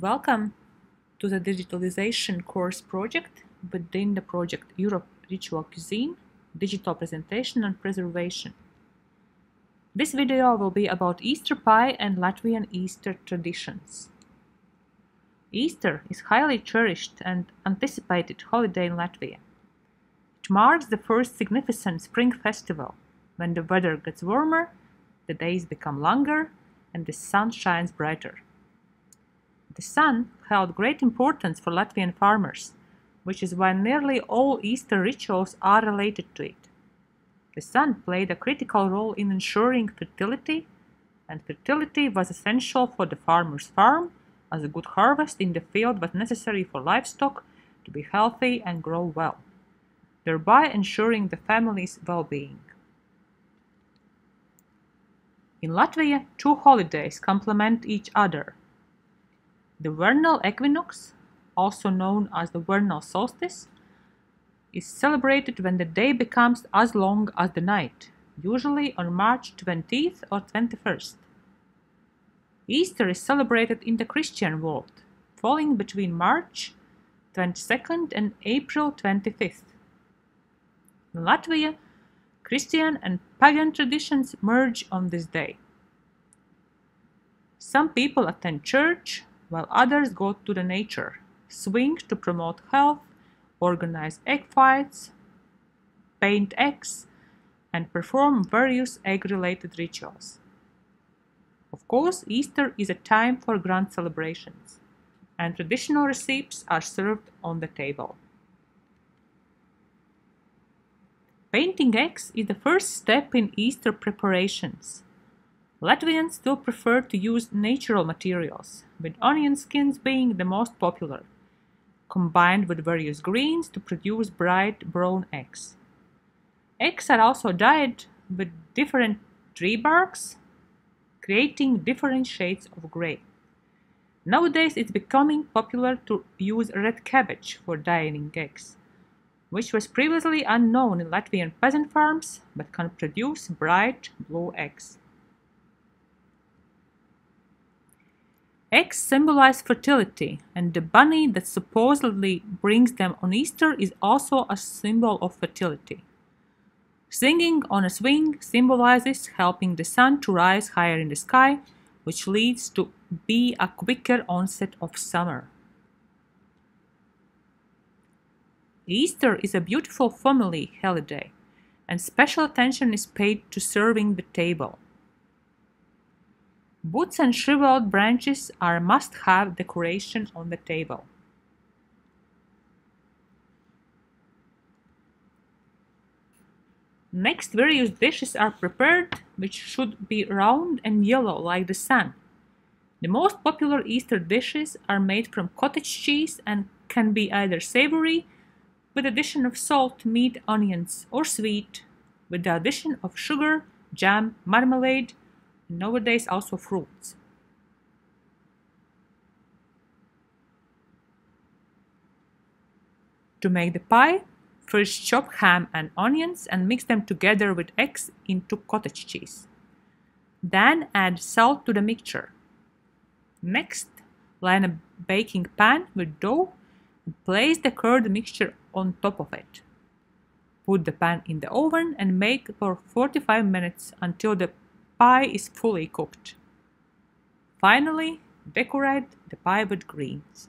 Welcome to the digitalization course project within the project Europe Ritual Cuisine, Digital Presentation and Preservation. This video will be about Easter pie and Latvian Easter traditions. Easter is highly cherished and anticipated holiday in Latvia. It marks the first significant spring festival when the weather gets warmer, the days become longer, and the sun shines brighter. The sun held great importance for Latvian farmers, which is why nearly all Easter rituals are related to it. The sun played a critical role in ensuring fertility, and fertility was essential for the farmer's farm, as a good harvest in the field was necessary for livestock to be healthy and grow well, thereby ensuring the family's well being. In Latvia, two holidays complement each other the vernal equinox, also known as the vernal solstice, is celebrated when the day becomes as long as the night, usually on March 20th or 21st. Easter is celebrated in the Christian world, falling between March 22nd and April 25th. In Latvia, Christian and pagan traditions merge on this day. Some people attend church, while others go to the nature, swing to promote health, organize egg fights, paint eggs, and perform various egg-related rituals. Of course, Easter is a time for grand celebrations, and traditional recipes are served on the table. Painting eggs is the first step in Easter preparations. Latvians still prefer to use natural materials, with onion skins being the most popular, combined with various greens to produce bright brown eggs. Eggs are also dyed with different tree barks, creating different shades of grey. Nowadays it's becoming popular to use red cabbage for dyeing eggs, which was previously unknown in Latvian peasant farms but can produce bright blue eggs. Eggs symbolize fertility, and the bunny that supposedly brings them on Easter is also a symbol of fertility. Singing on a swing symbolizes helping the sun to rise higher in the sky, which leads to be a quicker onset of summer. Easter is a beautiful family holiday, and special attention is paid to serving the table. Boots and shriveled branches are must-have decoration on the table. Next, various dishes are prepared, which should be round and yellow like the sun. The most popular Easter dishes are made from cottage cheese and can be either savory, with addition of salt, meat, onions, or sweet, with the addition of sugar, jam, marmalade, nowadays also fruits. To make the pie, first chop ham and onions and mix them together with eggs into cottage cheese. Then add salt to the mixture. Next, line a baking pan with dough and place the curd mixture on top of it. Put the pan in the oven and make for 45 minutes until the pie is fully cooked. Finally, decorate the pie with greens.